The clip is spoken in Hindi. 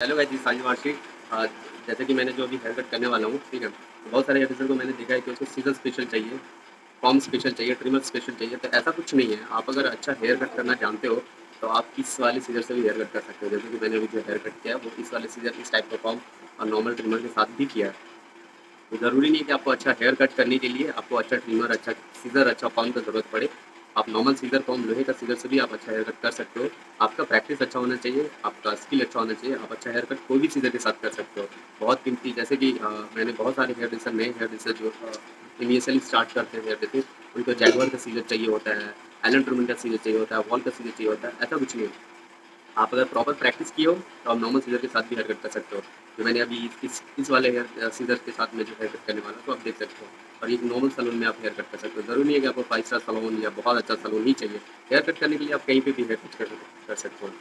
हेलो गाइस जी साजिद वार्षिक जैसे कि मैंने जो अभी हेयर कट करने वाला हूँ, ठीक है? बहुत सारे हेयर को मैंने देखा है कि उसको सीज़न स्पेशल चाहिए फॉर्म स्पेशल चाहिए ट्रिमर स्पेशल चाहिए तो ऐसा कुछ नहीं है। आप अगर अच्छा हेयर कट करना जानते हो तो आप किस वाले सीजर से भी हेयर कट कर सकते हो। जैसे कि मैंने अभी जो हेयर कट किया है, वो किस वाले सीजर इस टाइप का फॉर्म और नॉर्मल ट्रिमर के साथ भी किया है। तो ज़रूरी नहीं कि आपको अच्छा हेयर कट करने के लिए आपको अच्छा ट्रिमर अच्छा सीजर अच्छा फॉर्म की ज़रूरत पड़े। आप नॉर्मल सीजर फॉर्म लोहे का सीजर से भी आप अच्छा हेयर कट कर सकते हो। आपका प्रैक्टिस अच्छा होना चाहिए, आपका स्किल अच्छा होना चाहिए, आप अच्छा हेयर कट कोई भी सीजर के साथ कर सकते हो। बहुत कीमती, जैसे कि मैंने बहुत सारे हेयर ड्रेसर नए हेयर ड्रेसर जो इनिशियली स्टार्ट करते हैं हेयर ड्रेसिंग उनको जैगवर का सीजर चाहिए होता है एलन ट्रूमन का सीजर चाहिए होता है वॉल का सीजर चाहिए होता है, ऐसा कुछ नहीं आप अगर प्रॉपर प्रैक्टिस किए हो तो आप नॉर्मल सीजर के साथ भी हेयर कट कर सकते हो। जो मैंने अभी इस इस वाले हेयर सीजर के साथ में जो हेयर कट करने वाला तो आप देख सकते हो। और एक नॉर्मल सलून में आप हेयर कट कर सकते हो। ज़रूरी नहीं है कि आपको फाइव स्टार सलून या बहुत अच्छा सलून ही चाहिए। हेयर कट करने के लिए आप कहीं पर भी हेयर कट कर सकते हो।